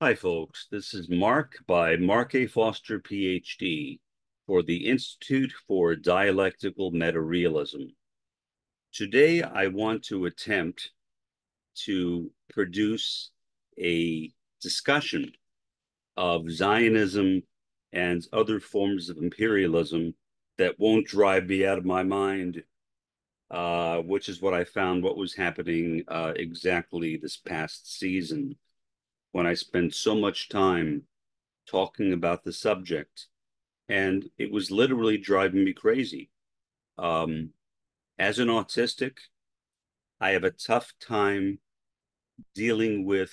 Hi, folks. This is Mark by Mark A. Foster, PhD, for the Institute for Dialectical Metarealism. Today, I want to attempt to produce a discussion of Zionism and other forms of imperialism that won't drive me out of my mind, uh, which is what I found what was happening uh, exactly this past season when I spent so much time talking about the subject. And it was literally driving me crazy. Um, as an autistic, I have a tough time dealing with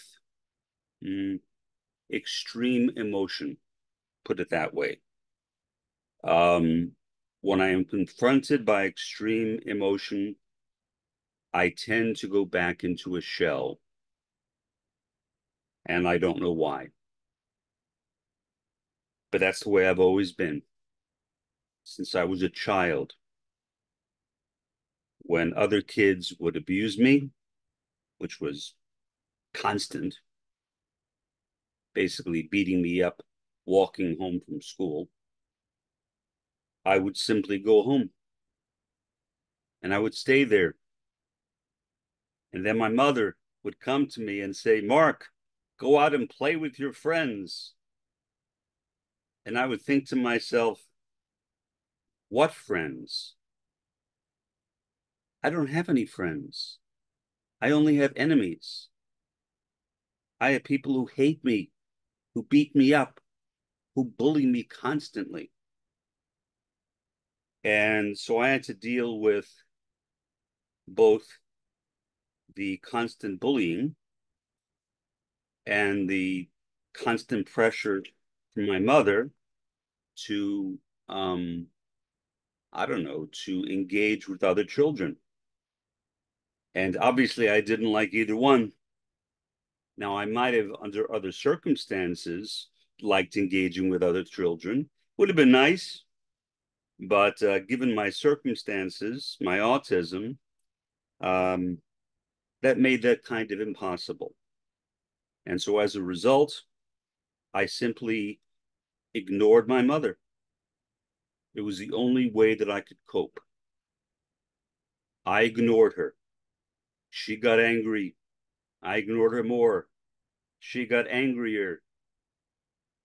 mm, extreme emotion, put it that way. Um, when I am confronted by extreme emotion, I tend to go back into a shell. And I don't know why. But that's the way I've always been since I was a child. When other kids would abuse me, which was constant, basically beating me up walking home from school, I would simply go home and I would stay there. And then my mother would come to me and say, Mark, go out and play with your friends. And I would think to myself, what friends? I don't have any friends. I only have enemies. I have people who hate me, who beat me up, who bully me constantly. And so I had to deal with both the constant bullying and the constant pressure from my mother to, um, I don't know, to engage with other children. And obviously, I didn't like either one. Now, I might have, under other circumstances, liked engaging with other children. Would have been nice. But uh, given my circumstances, my autism, um, that made that kind of impossible. And so as a result, I simply ignored my mother. It was the only way that I could cope. I ignored her. She got angry. I ignored her more. She got angrier.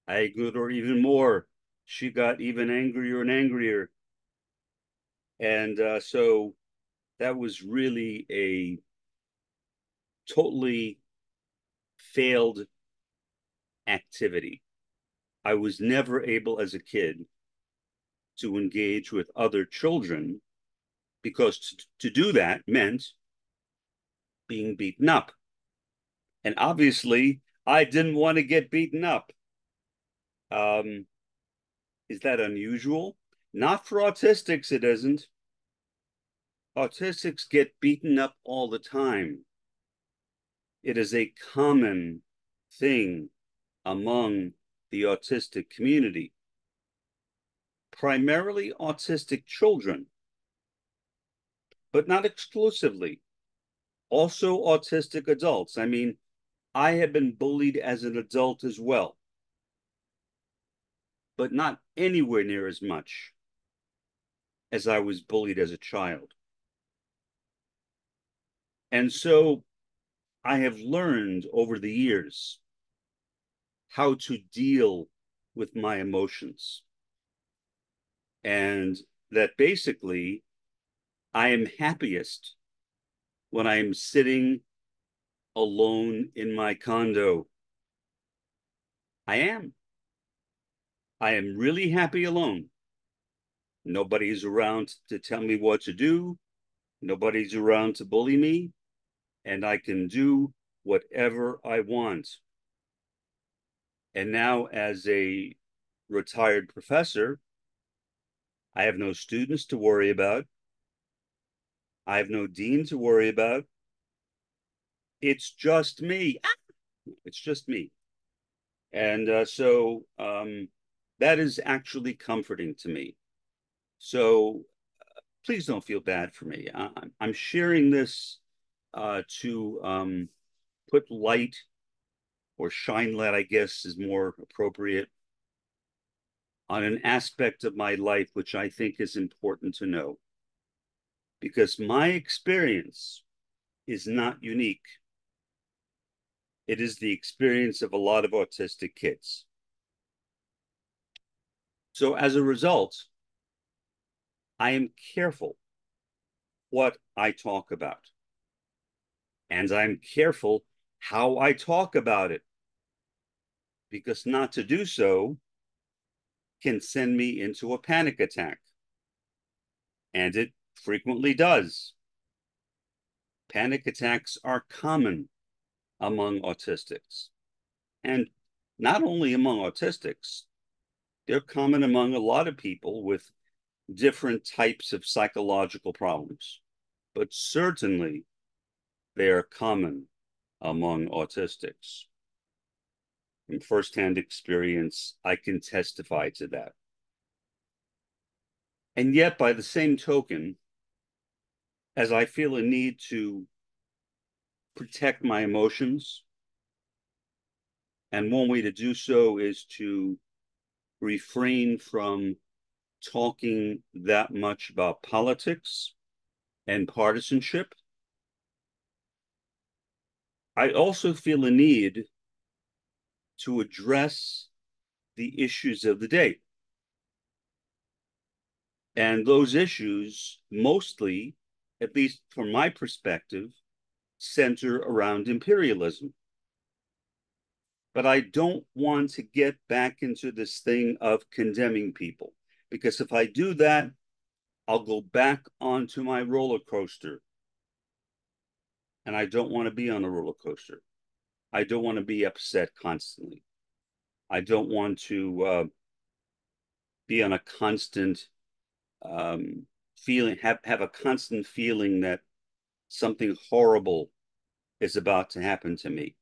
I ignored her even more she got even angrier and angrier. And uh, so that was really a totally failed activity. I was never able as a kid to engage with other children because to, to do that meant being beaten up. And obviously, I didn't want to get beaten up. Um, is that unusual? Not for autistics, it isn't. Autistics get beaten up all the time. It is a common thing among the autistic community. Primarily autistic children, but not exclusively. Also, autistic adults. I mean, I have been bullied as an adult as well but not anywhere near as much as I was bullied as a child. And so I have learned over the years how to deal with my emotions. And that basically I am happiest when I am sitting alone in my condo. I am. I am really happy alone. Nobody's around to tell me what to do. Nobody's around to bully me. And I can do whatever I want. And now, as a retired professor, I have no students to worry about. I have no dean to worry about. It's just me. It's just me. And uh, so um, that is actually comforting to me. So uh, please don't feel bad for me. I, am sharing this uh, to um, put light or shine light, I guess is more appropriate, on an aspect of my life which I think is important to know. Because my experience is not unique. It is the experience of a lot of autistic kids. So as a result, I am careful what I talk about. And I'm careful how I talk about it. Because not to do so can send me into a panic attack. And it frequently does. Panic attacks are common among autistics. And not only among autistics, they're common among a lot of people with different types of psychological problems. But certainly they are common among autistics. From firsthand experience, I can testify to that. And yet, by the same token, as I feel a need to protect my emotions, and one way to do so is to refrain from talking that much about politics and partisanship. I also feel a need to address the issues of the day. And those issues mostly, at least from my perspective, center around imperialism. But I don't want to get back into this thing of condemning people, because if I do that, I'll go back onto my roller coaster. And I don't want to be on a roller coaster. I don't want to be upset constantly. I don't want to uh, be on a constant um, feeling, have, have a constant feeling that something horrible is about to happen to me,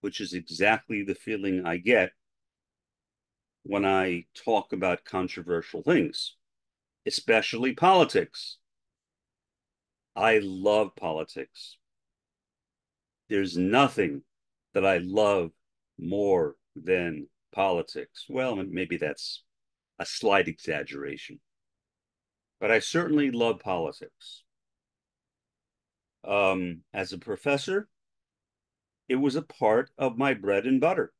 which is exactly the feeling I get when I talk about controversial things, especially politics. I love politics. There's nothing that I love more than politics. Well, maybe that's a slight exaggeration, but I certainly love politics. Um, as a professor, it was a part of my bread and butter.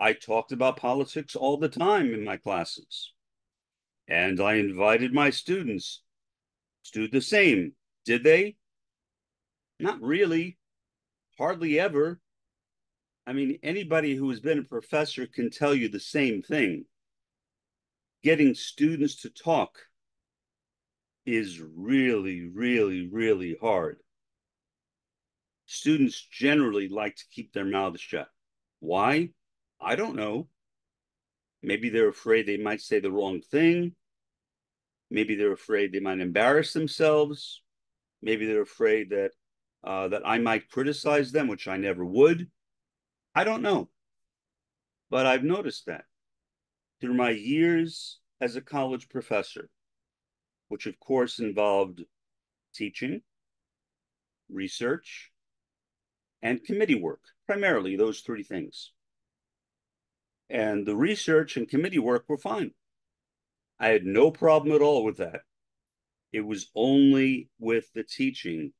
I talked about politics all the time in my classes. And I invited my students to do the same. Did they? Not really hardly ever. I mean, anybody who has been a professor can tell you the same thing. Getting students to talk is really, really, really hard. Students generally like to keep their mouths shut. Why? I don't know. Maybe they're afraid they might say the wrong thing. Maybe they're afraid they might embarrass themselves. Maybe they're afraid that uh, that I might criticize them, which I never would. I don't know. But I've noticed that through my years as a college professor, which of course involved teaching, research, and committee work, primarily those three things. And the research and committee work were fine. I had no problem at all with that. It was only with the teaching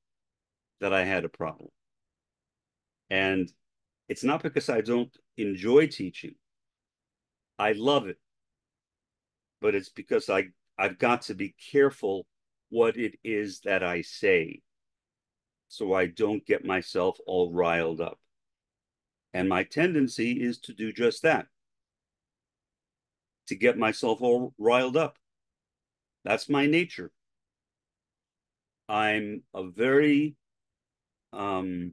that I had a problem. And it's not because I don't enjoy teaching. I love it. But it's because I, I've got to be careful what it is that I say so I don't get myself all riled up. And my tendency is to do just that to get myself all riled up. That's my nature. I'm a very um,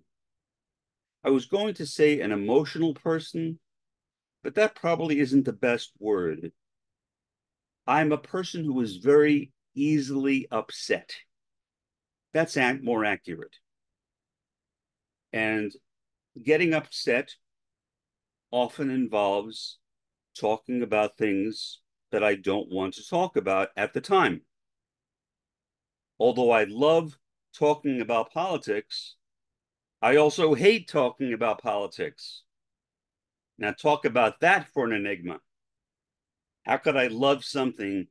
I was going to say an emotional person, but that probably isn't the best word. I'm a person who is very easily upset. That's more accurate. And getting upset often involves talking about things that I don't want to talk about at the time. Although I love talking about politics, I also hate talking about politics. Now, talk about that for an enigma. How could I love something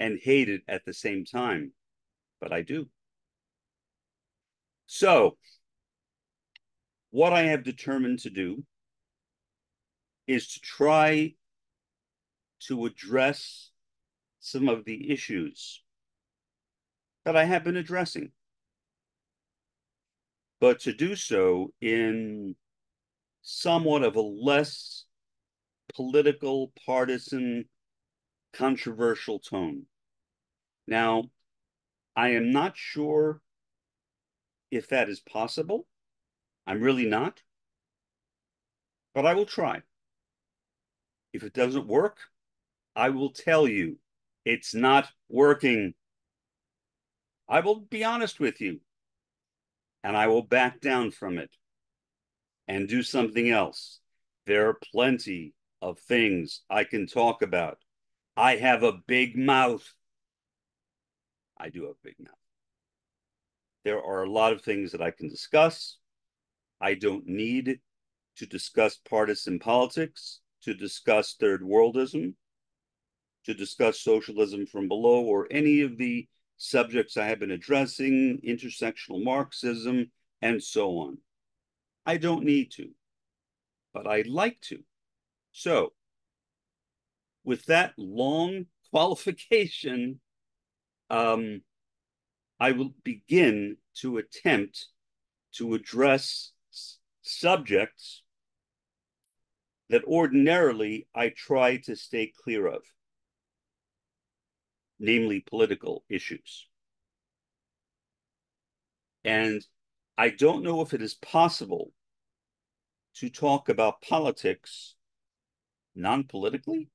and hate it at the same time? But I do. So, what I have determined to do is to try to address some of the issues that I have been addressing, but to do so in somewhat of a less political, partisan, controversial tone. Now, I am not sure if that is possible. I'm really not. But I will try. If it doesn't work, I will tell you it's not working. I will be honest with you and I will back down from it and do something else. There are plenty of things I can talk about. I have a big mouth. I do have a big mouth. There are a lot of things that I can discuss. I don't need to discuss partisan politics, to discuss third worldism, to discuss socialism from below, or any of the subjects I have been addressing, intersectional Marxism, and so on. I don't need to, but I'd like to. So, with that long qualification, um, I will begin to attempt to address subjects that ordinarily I try to stay clear of, namely political issues. And I don't know if it is possible to talk about politics non politically.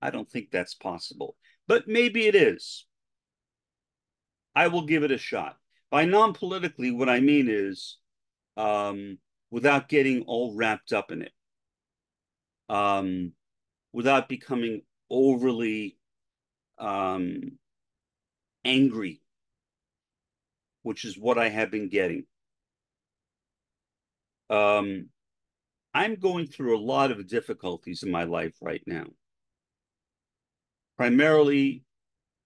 I don't think that's possible, but maybe it is. I will give it a shot. By non politically, what I mean is um, without getting all wrapped up in it, um, without becoming overly um, angry, which is what I have been getting. Um, I'm going through a lot of difficulties in my life right now, primarily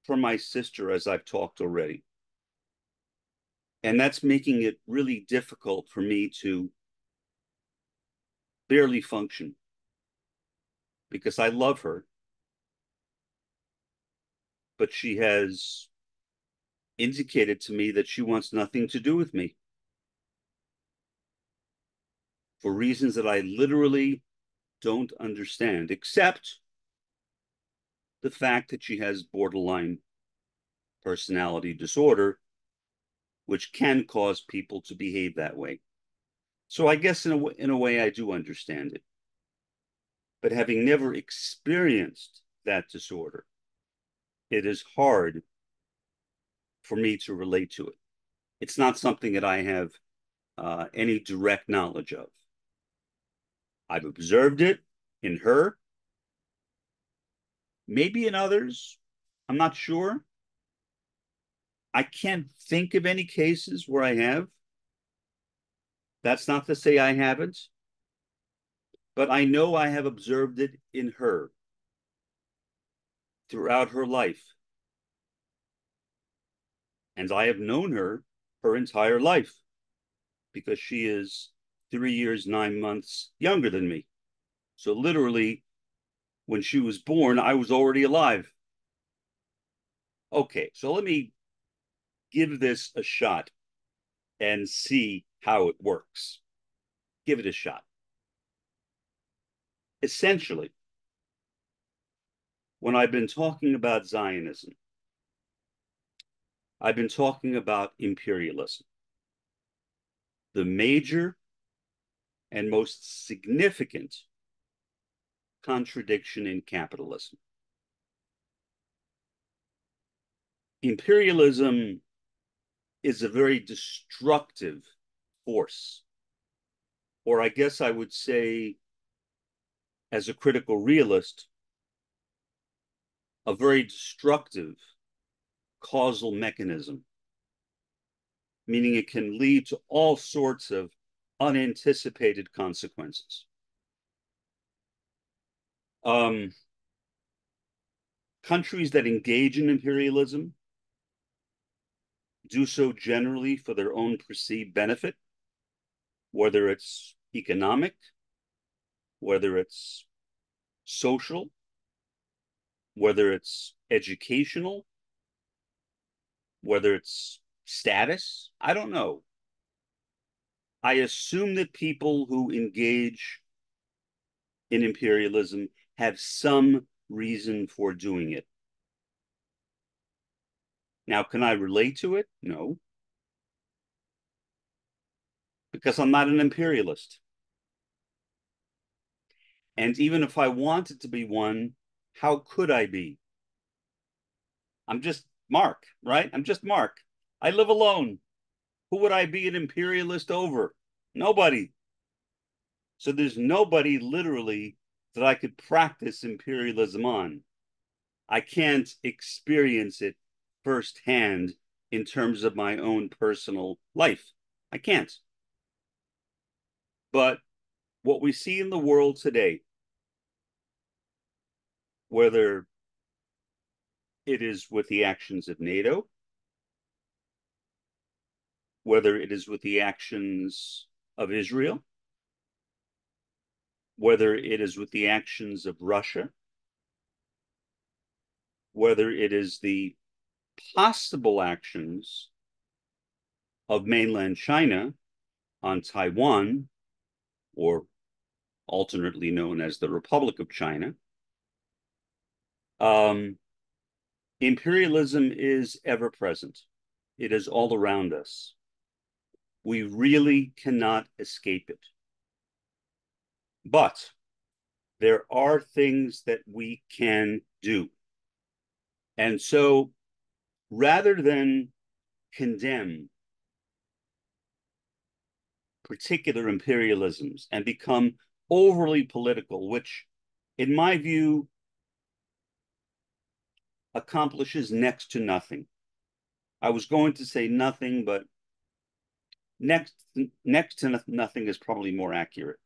for my sister, as I've talked already. And that's making it really difficult for me to barely function because I love her. But she has indicated to me that she wants nothing to do with me for reasons that I literally don't understand, except the fact that she has borderline personality disorder, which can cause people to behave that way. So I guess in a, in a way, I do understand it. But having never experienced that disorder, it is hard for me to relate to it. It's not something that I have uh, any direct knowledge of. I've observed it in her, maybe in others. I'm not sure. I can't think of any cases where I have. That's not to say I haven't, but I know I have observed it in her throughout her life. And I have known her her entire life because she is three years, nine months younger than me. So literally, when she was born, I was already alive. Okay, so let me give this a shot and see how it works. Give it a shot. Essentially, when I've been talking about Zionism, I've been talking about imperialism. The major and most significant contradiction in capitalism. Imperialism is a very destructive force, or I guess I would say, as a critical realist, a very destructive causal mechanism. meaning it can lead to all sorts of unanticipated consequences. Um, countries that engage in imperialism do so generally for their own perceived benefit, whether it's economic, whether it's social, whether it's educational, whether it's status. I don't know. I assume that people who engage in imperialism have some reason for doing it. Now, can I relate to it? No. Because I'm not an imperialist. And even if I wanted to be one, how could I be? I'm just Mark, right? I'm just Mark. I live alone. Who would I be an imperialist over? Nobody. So there's nobody literally that I could practice imperialism on. I can't experience it firsthand in terms of my own personal life. I can't. But what we see in the world today, whether it is with the actions of NATO, whether it is with the actions of Israel, whether it is with the actions of Russia, whether it is the possible actions of mainland China on Taiwan, or alternately known as the Republic of China, um, imperialism is ever present. It is all around us. We really cannot escape it. But there are things that we can do. And so rather than condemn particular imperialisms and become overly political, which, in my view, accomplishes next to nothing. I was going to say nothing, but next next to nothing is probably more accurate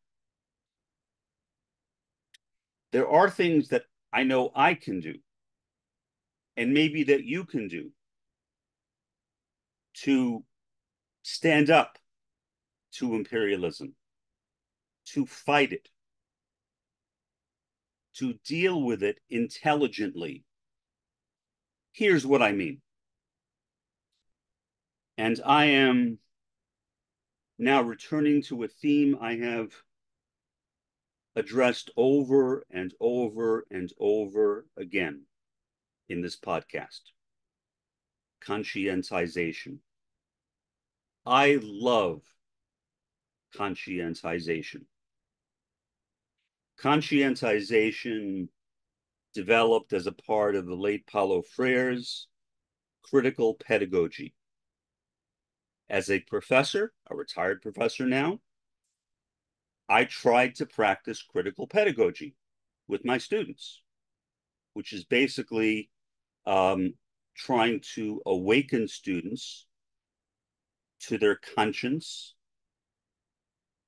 there are things that I know I can do, and maybe that you can do to stand up to imperialism, to fight it, to deal with it intelligently. Here's what I mean. And I am now returning to a theme I have addressed over and over and over again in this podcast conscientization. I love conscientization. Conscientization developed as a part of the late Paulo Freire's critical pedagogy. As a professor, a retired professor now, I tried to practice critical pedagogy with my students, which is basically um, trying to awaken students to their conscience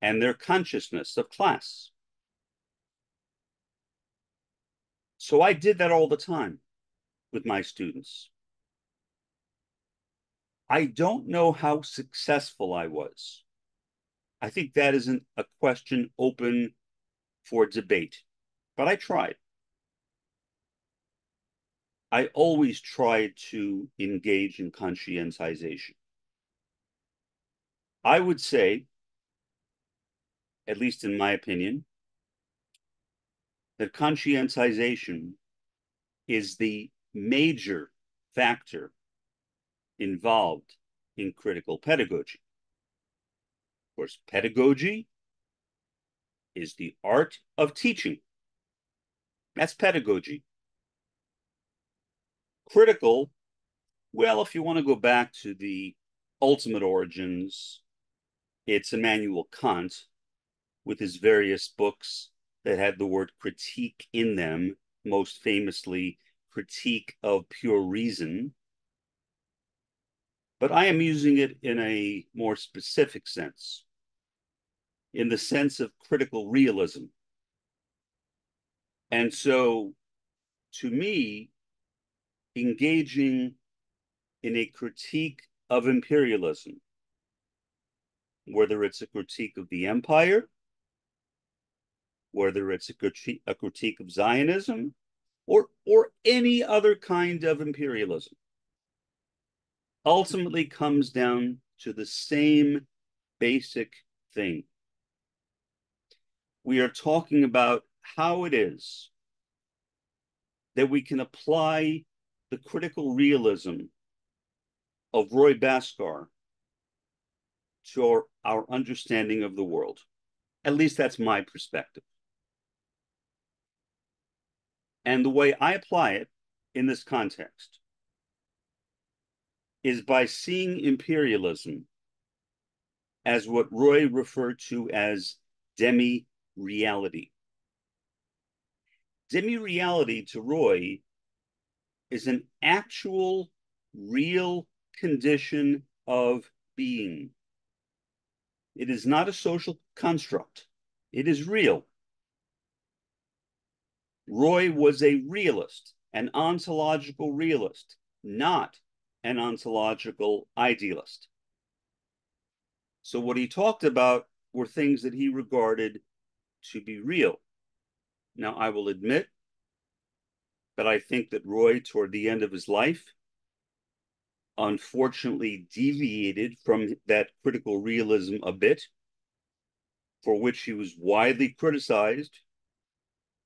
and their consciousness of class. So I did that all the time with my students. I don't know how successful I was. I think that isn't a question open for debate, but I tried. I always tried to engage in conscientization. I would say, at least in my opinion, that conscientization is the major factor involved in critical pedagogy. Of course, pedagogy is the art of teaching. That's pedagogy. Critical, well, if you want to go back to the ultimate origins, it's Immanuel Kant with his various books that had the word critique in them, most famously, Critique of Pure Reason. but I am using it in a more specific sense, in the sense of critical realism. And so, to me, engaging in a critique of imperialism, whether it's a critique of the empire, whether it's a critique, a critique of Zionism, or, or any other kind of imperialism, ultimately comes down to the same basic thing. We are talking about how it is that we can apply the critical realism of Roy Bhaskar to our, our understanding of the world. At least that's my perspective. And the way I apply it in this context is by seeing imperialism as what Roy referred to as demi reality. Demi reality to Roy is an actual, real condition of being. It is not a social construct, it is real. Roy was a realist, an ontological realist, not an ontological idealist. So, what he talked about were things that he regarded to be real. Now, I will admit that I think that Roy, toward the end of his life, unfortunately deviated from that critical realism a bit, for which he was widely criticized.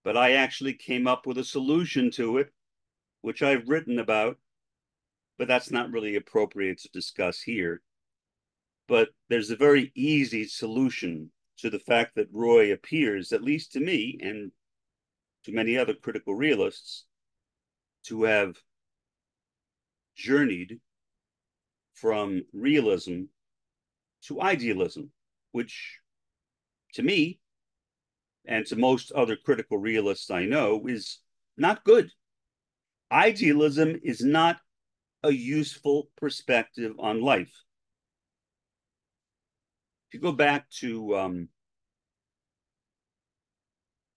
But I actually came up with a solution to it, which I've written about, but that's not really appropriate to discuss here. But there's a very easy solution to the fact that Roy appears, at least to me and to many other critical realists, to have journeyed from realism to idealism, which to me and to most other critical realists I know is not good. Idealism is not a useful perspective on life. If you go back to um,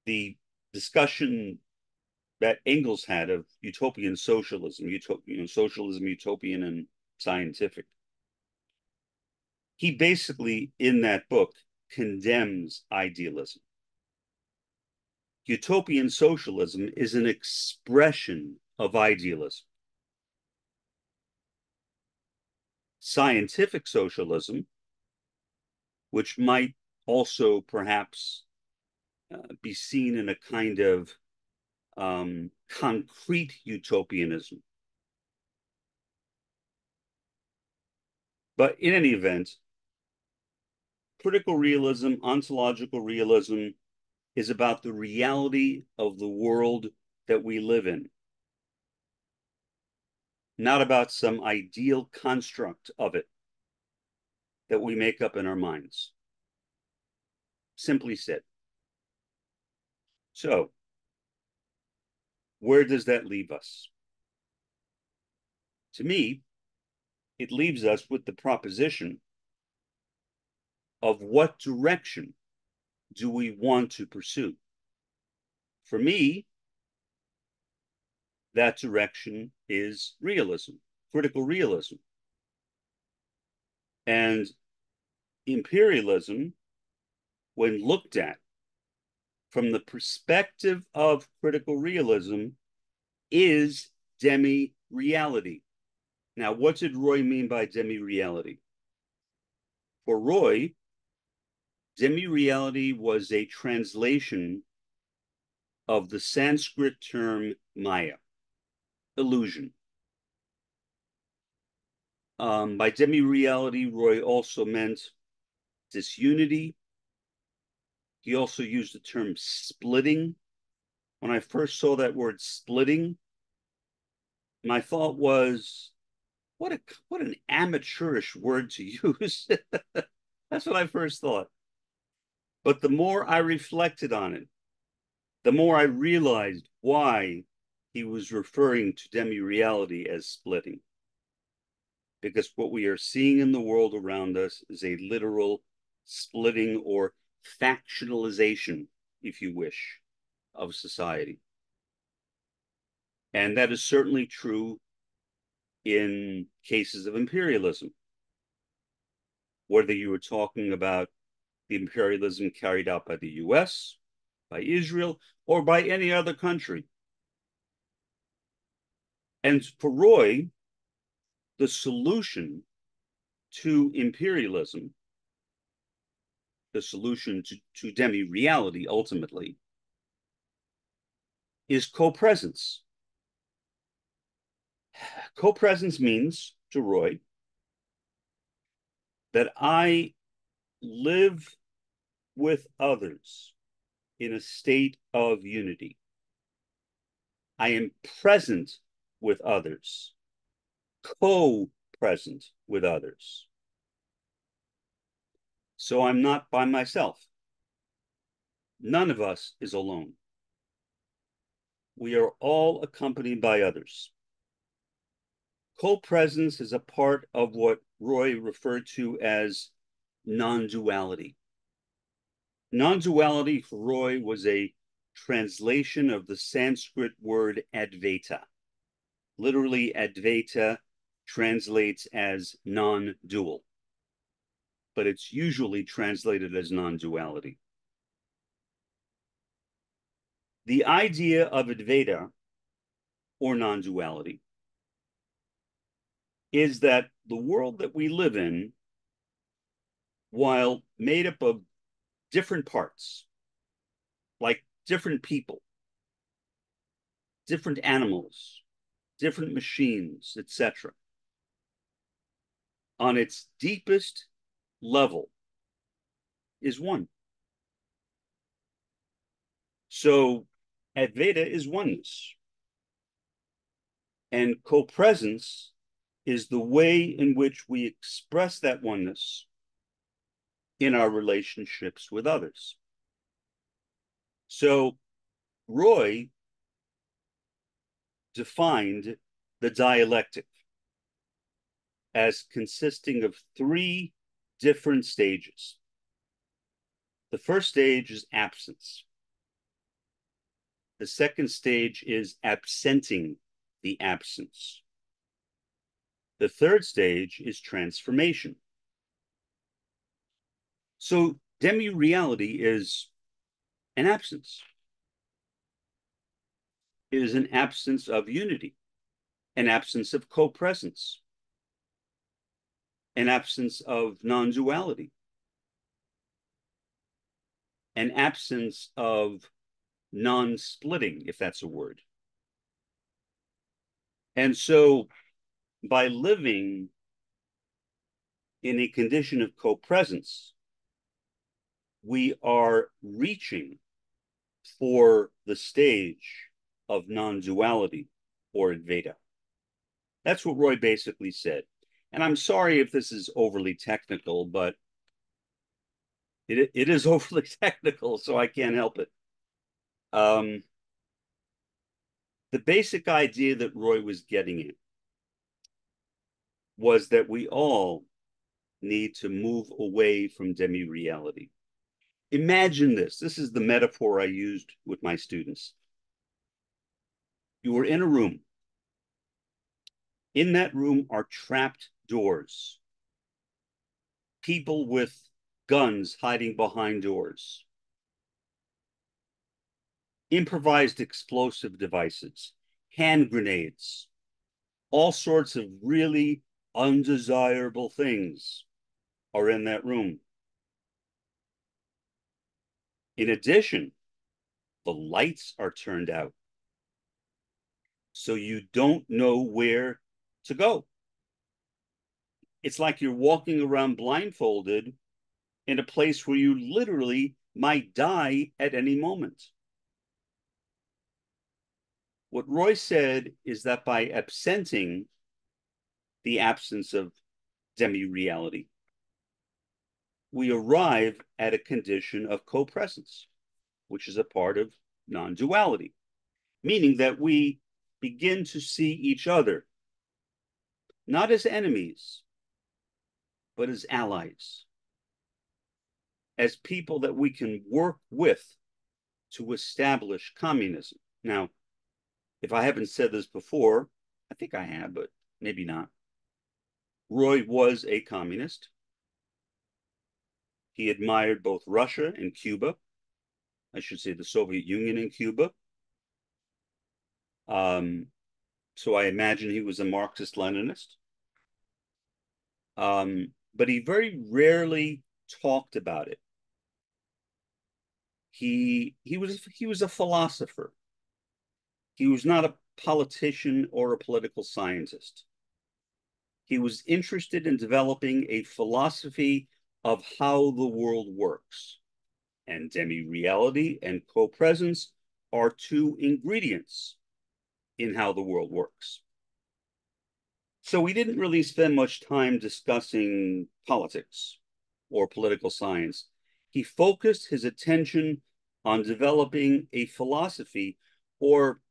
the discussion that Engels had of utopian socialism, utop- you know, socialism, utopian, and scientific. He basically, in that book, condemns idealism. Utopian socialism is an expression of idealism. Scientific socialism, which might also perhaps uh, be seen in a kind of um, concrete utopianism, But in any event, critical realism, ontological realism is about the reality of the world that we live in, not about some ideal construct of it that we make up in our minds. Simply said. So, where does that leave us? To me, it leaves us with the proposition of what direction do we want to pursue? For me, that direction is realism, critical realism. And imperialism, when looked at from the perspective of critical realism, is demi reality. Now, what did Roy mean by demi reality? For Roy, demi reality was a translation of the Sanskrit term Maya, illusion. Um, by demi reality, Roy also meant disunity. He also used the term splitting. When I first saw that word splitting, my thought was what a what an amateurish word to use. That's what I first thought. But the more I reflected on it, the more I realized why he was referring to demi reality as splitting. because what we are seeing in the world around us is a literal splitting or factionalization, if you wish, of society. And that is certainly true in cases of imperialism. Whether you were talking about the imperialism carried out by the US, by Israel, or by any other country. And for Roy, the solution to imperialism, the solution to, to demi reality ultimately, is co presence. Co presence means to Roy that I live with others in a state of unity. I am present with others, co present with others. So I'm not by myself. None of us is alone. We are all accompanied by others. Co presence is a part of what Roy referred to as non duality. Non duality for Roy was a translation of the Sanskrit word advaita. Literally, advaita translates as non dual, but it's usually translated as non duality. The idea of Advaita or non duality is that the world that we live in, while made up of different parts, like different people, different animals, different machines, etc., on its deepest level is one. So Advaita is oneness. And co-presence is the way in which we express that oneness in our relationships with others. So Roy defined the dialectic as consisting of three different stages. The first stage is absence. The second stage is absenting the absence. The third stage is transformation. So demi reality is an absence. It is an absence of unity, an absence of co presence, an absence of non duality, an absence of non splitting, if that's a word. And so by living in a condition of co presence, we are reaching for the stage of non duality or Advaita. That's what Roy basically said. And I'm sorry if this is overly technical, but it, it is overly technical, so I can't help it. Um, the basic idea that Roy was getting at was that we all need to move away from demi reality. Imagine this. This is the metaphor I used with my students. You are in a room. In that room are trapped doors, people with guns hiding behind doors improvised explosive devices, hand grenades, all sorts of really undesirable things are in that room. In addition, the lights are turned out. So you don't know where to go. It's like you're walking around blindfolded in a place where you literally might die at any moment. What Roy said is that by absenting the absence of demi reality, we arrive at a condition of co presence, which is a part of non duality, meaning that we begin to see each other not as enemies, but as allies, as people that we can work with to establish communism. Now, if I haven't said this before, I think I have, but maybe not. Roy was a communist. He admired both Russia and Cuba. I should say the Soviet Union and Cuba. Um, so I imagine he was a Marxist Leninist. Um, but he very rarely talked about it. He he was he was a philosopher. He was not a politician or a political scientist. He was interested in developing a philosophy of how the world works. And demi reality and co presence are two ingredients in how the world works. So we didn't really spend much time discussing politics or political science. He focused his attention on developing a philosophy, or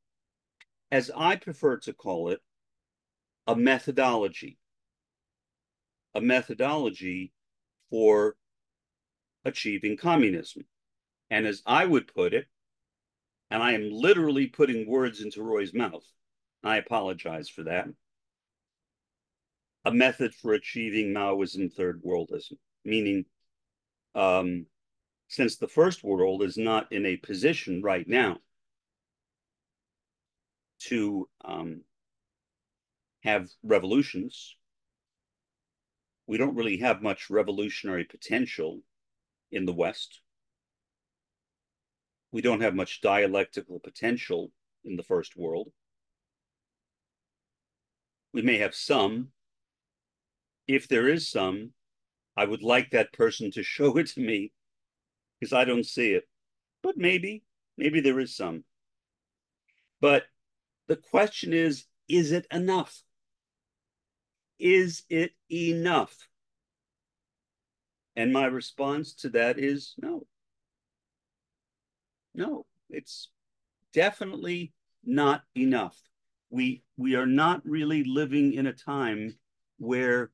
as I prefer to call it, a methodology. A methodology for achieving communism. And as I would put it, and I am literally putting words into Roy's mouth, I apologize for that. A method for achieving Maoism third worldism, meaning um, since the first world is not in a position right now to um, have revolutions, we don't really have much revolutionary potential in the West. We don't have much dialectical potential in the first world. We may have some. If there is some, I would like that person to show it to me because I don't see it. But maybe, maybe there is some. But the question is is it enough? Is it enough? And my response to that is no. No, it's definitely not enough. We we are not really living in a time where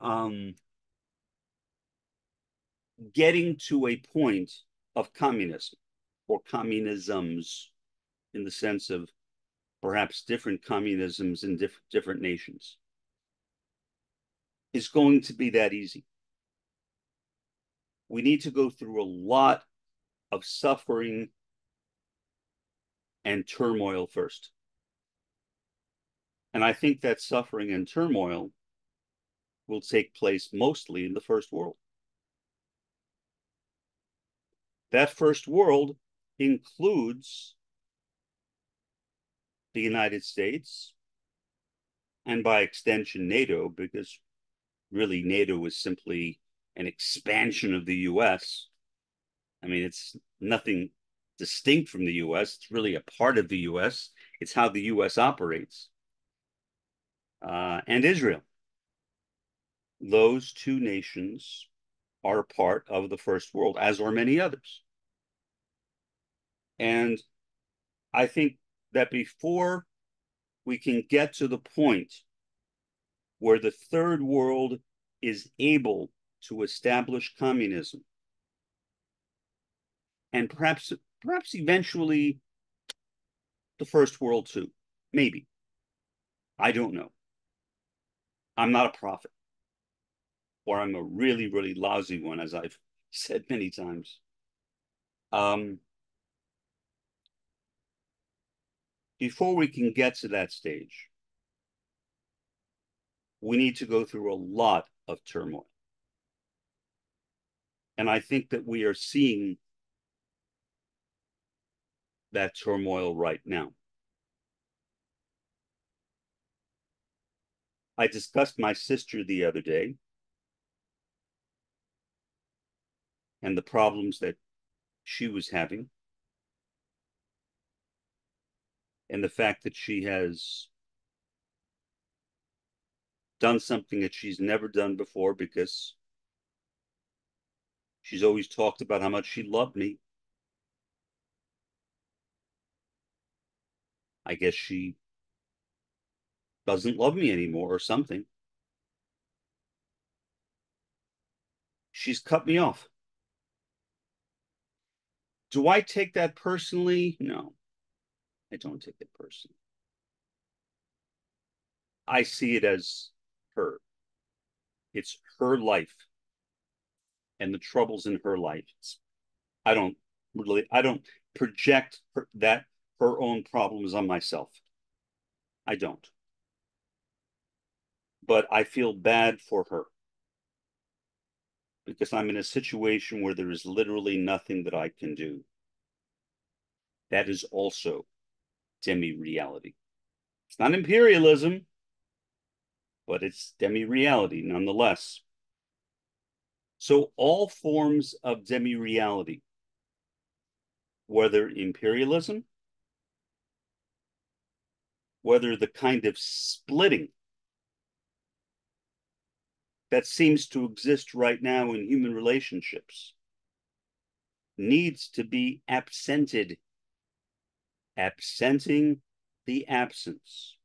um, getting to a point of communism or communisms in the sense of perhaps different communisms in diff different nations is going to be that easy. We need to go through a lot of suffering and turmoil first. And I think that suffering and turmoil will take place mostly in the first world. That first world includes the United States and by extension NATO, because really NATO is simply an expansion of the US. I mean, it's nothing distinct from the US, it's really a part of the US. It's how the US operates. Uh, and Israel. Those two nations are part of the first world, as are many others. And I think that before we can get to the point where the third world is able to establish communism. And perhaps, perhaps eventually the first world too. Maybe. I don't know. I'm not a prophet. Or I'm a really, really lousy one, as I've said many times. Um, before we can get to that stage, we need to go through a lot of turmoil. And I think that we are seeing that turmoil right now. I discussed my sister the other day and the problems that she was having, and the fact that she has done something that she's never done before because she's always talked about how much she loved me. I guess she doesn't love me anymore or something. She's cut me off. Do I take that personally? No, I don't take it personally. I see it as her. It's her life and the troubles in her life. I don't really, I don't project her, that her own problems on myself. I don't. But I feel bad for her because I'm in a situation where there is literally nothing that I can do. That is also demi reality. It's not imperialism, but it's demi reality nonetheless. So, all forms of demi reality, whether imperialism, whether the kind of splitting that seems to exist right now in human relationships needs to be absented, absenting the absence,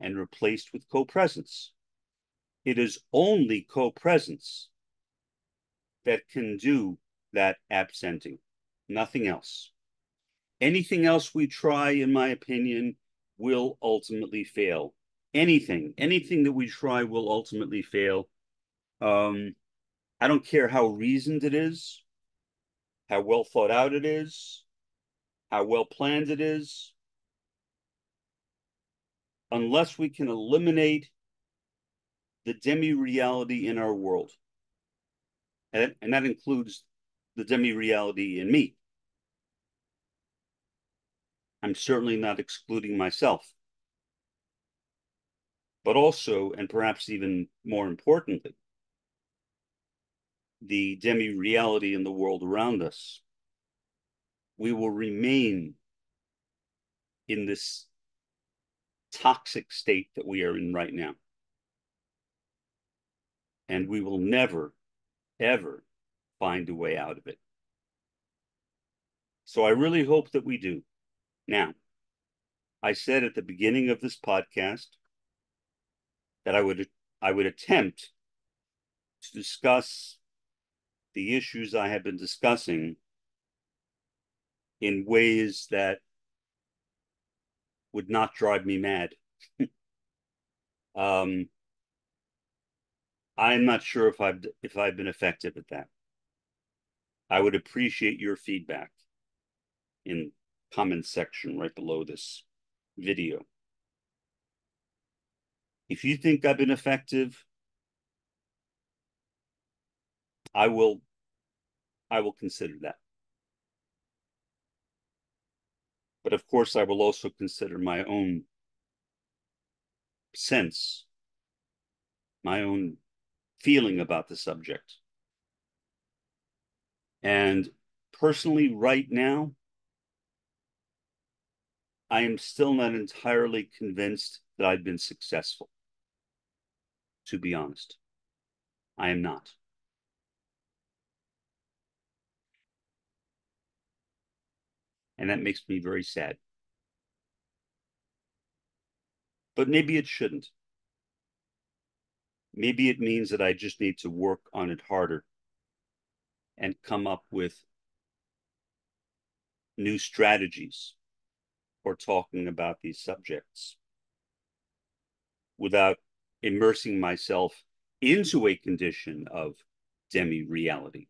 and replaced with co presence. It is only co presence that can do that absenting, nothing else. Anything else we try, in my opinion, will ultimately fail anything, anything that we try will ultimately fail. Um, I don't care how reasoned it is, how well thought out it is, how well planned it is. Unless we can eliminate the demi reality in our world, and, and that includes the demi reality in me. I'm certainly not excluding myself but also, and perhaps even more importantly, the demi reality in the world around us, we will remain in this toxic state that we are in right now. And we will never, ever find a way out of it. So I really hope that we do. Now, I said at the beginning of this podcast that I would I would attempt to discuss the issues I have been discussing in ways that would not drive me mad. um, I'm not sure if I've if I've been effective at that. I would appreciate your feedback in comment section right below this video. If you think I've been effective, I will I will consider that. But of course, I will also consider my own sense, my own feeling about the subject. And personally, right now, I am still not entirely convinced that I've been successful to be honest. I am not. And that makes me very sad. But maybe it shouldn't. Maybe it means that I just need to work on it harder and come up with new strategies for talking about these subjects without immersing myself into a condition of demi reality.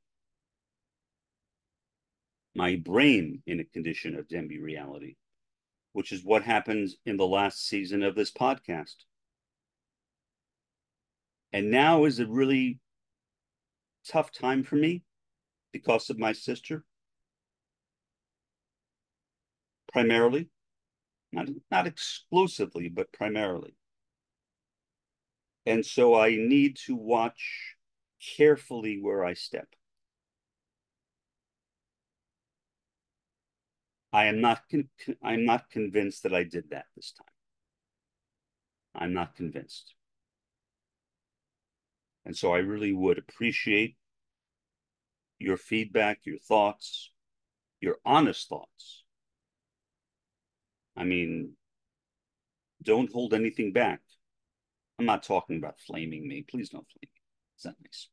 My brain in a condition of demi reality, which is what happens in the last season of this podcast. And now is a really tough time for me because of my sister. Primarily, not, not exclusively, but primarily. And so I need to watch carefully where I step. I am not I'm not convinced that I did that this time. I'm not convinced. And so I really would appreciate your feedback, your thoughts, your honest thoughts. I mean, Don't hold anything back. I'm not talking about flaming me. Please don't flame me. Is that nice?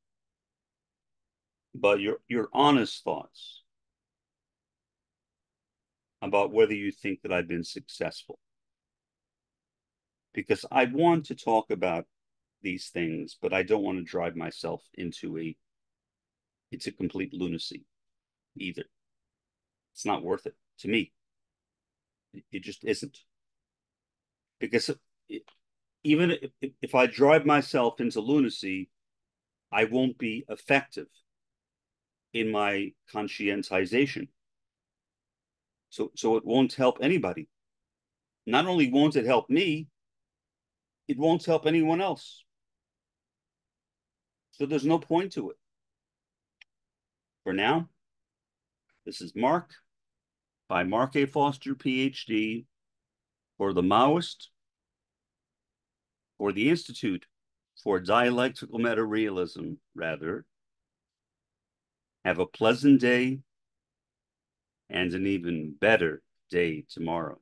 But your your honest thoughts about whether you think that I've been successful. Because I want to talk about these things, but I don't want to drive myself into a it's a complete lunacy either. It's not worth it to me. It just isn't. Because even if, if I drive myself into lunacy, I won't be effective in my conscientization. So, so it won't help anybody. Not only won't it help me, it won't help anyone else. So there's no point to it. For now, this is Mark by Mark A. Foster, PhD, for the Maoist, for the Institute for Dialectical Meta-Realism, rather. Have a pleasant day and an even better day tomorrow.